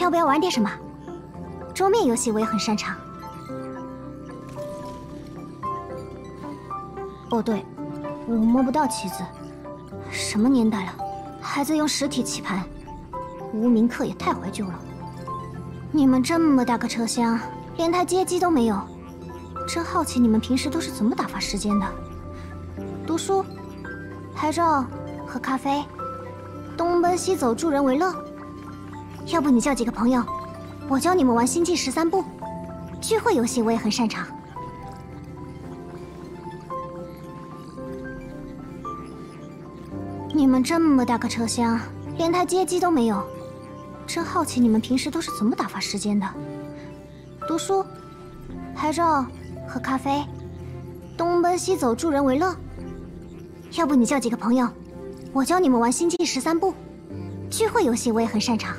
要不要玩点什么？桌面游戏我也很擅长。哦对，我摸不到棋子。什么年代了，还在用实体棋盘？无名客也太怀旧了。你们这么大个车厢，连台街机都没有，真好奇你们平时都是怎么打发时间的？读书、拍照、喝咖啡，东奔西走，助人为乐。要不你叫几个朋友，我教你们玩星际十三部。聚会游戏我也很擅长。你们这么大个车厢，连台街机都没有，真好奇你们平时都是怎么打发时间的？读书、拍照、喝咖啡，东奔西走，助人为乐。要不你叫几个朋友，我教你们玩星际十三部。聚会游戏我也很擅长。